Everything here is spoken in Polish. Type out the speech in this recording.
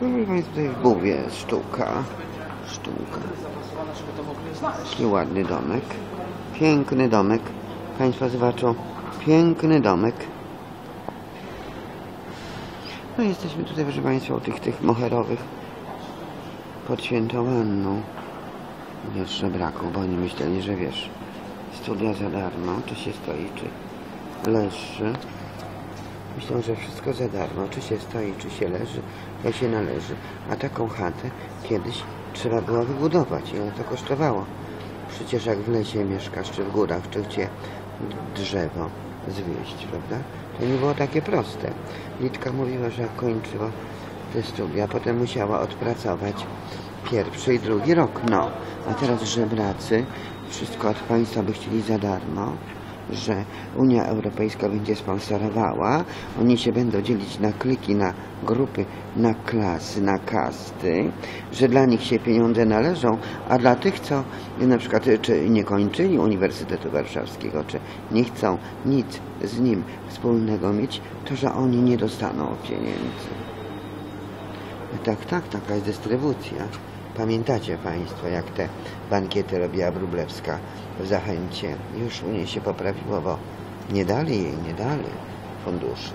No i Państwo tutaj w Buwie sztuka. Sztuka. Taki ładny domek. Piękny domek. Państwo zobaczą. Piękny domek. No jesteśmy tutaj, proszę Państwa, u tych, tych moherowych pod Świętą Anną. Jeszcze braku, bo oni myśleli, że wiesz, studia za darmo, czy się stoi, czy leży. Myślą, że wszystko za darmo, czy się stoi, czy się leży, to się należy. A taką chatę kiedyś trzeba było wybudować. Ile to kosztowało? Przecież jak w lesie mieszkasz, czy w górach, czy gdzie drzewo zwieść, prawda? To nie było takie proste. Litka mówiła, że jak kończyła te studia, potem musiała odpracować pierwszy i drugi rok. No, a teraz żebracy wszystko od państwa by chcieli za darmo, że Unia Europejska będzie sponsorowała, oni się będą dzielić na kliki, na grupy, na klasy, na kasty, że dla nich się pieniądze należą, a dla tych, co na przykład czy nie kończyli Uniwersytetu Warszawskiego, czy nie chcą nic z nim wspólnego mieć, to że oni nie dostaną pieniędzy. Tak, tak, taka jest dystrybucja. Pamiętacie Państwo, jak te bankiety robiła Wróblewska w Zachęcie? Już u niej się poprawiło, bo nie dali jej, nie dali funduszy.